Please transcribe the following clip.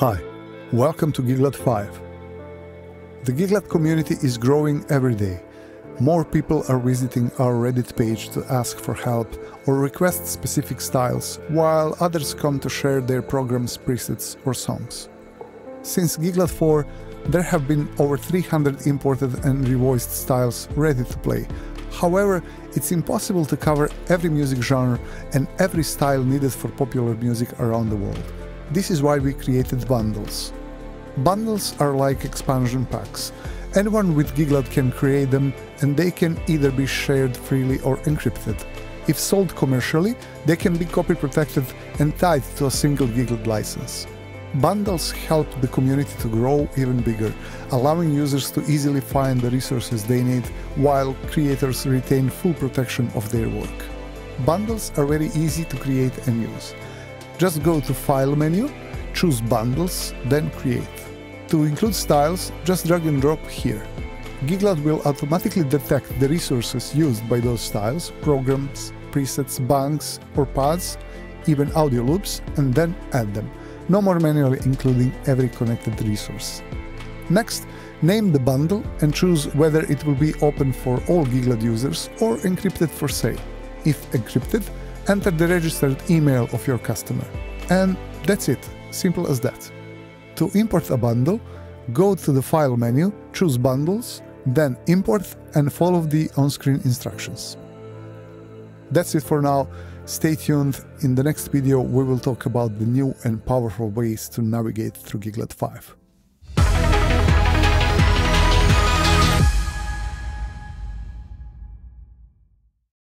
Hi, welcome to Giglad 5. The Giglad community is growing every day. More people are visiting our Reddit page to ask for help or request specific styles, while others come to share their programs, presets, or songs. Since Giglad 4, there have been over 300 imported and revoiced styles ready to play. However, it's impossible to cover every music genre and every style needed for popular music around the world. This is why we created bundles. Bundles are like expansion packs. Anyone with Giglad can create them and they can either be shared freely or encrypted. If sold commercially, they can be copy protected and tied to a single Giglad license. Bundles help the community to grow even bigger, allowing users to easily find the resources they need while creators retain full protection of their work. Bundles are very easy to create and use. Just go to File menu, choose Bundles, then Create. To include styles, just drag and drop here. Giglad will automatically detect the resources used by those styles, programs, presets, banks, or paths, even audio loops, and then add them. No more manually including every connected resource. Next, name the bundle and choose whether it will be open for all Giglad users or encrypted for sale. If encrypted, enter the registered email of your customer. And that's it, simple as that. To import a bundle, go to the File menu, choose Bundles, then Import and follow the on-screen instructions. That's it for now. Stay tuned. In the next video, we will talk about the new and powerful ways to navigate through Giglad 5.